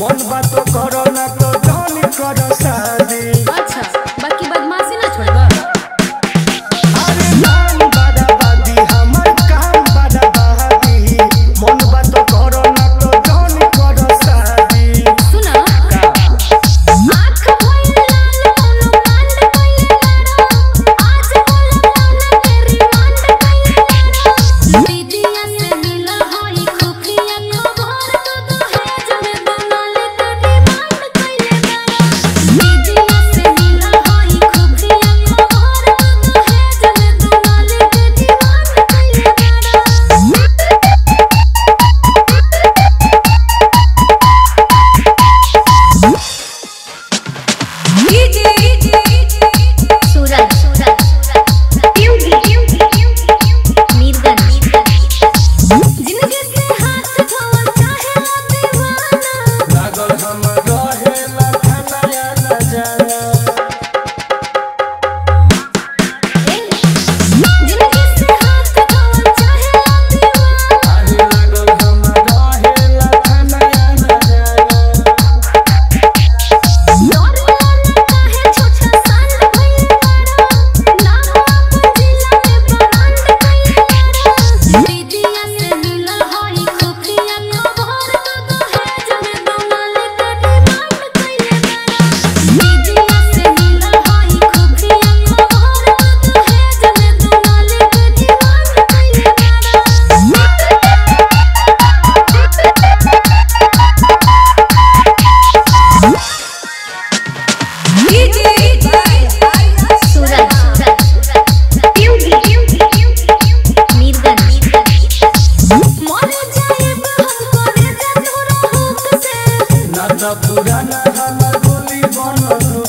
मन बात करो ना तो धन करो सा Oops. আমার বলি বনরু